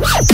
What?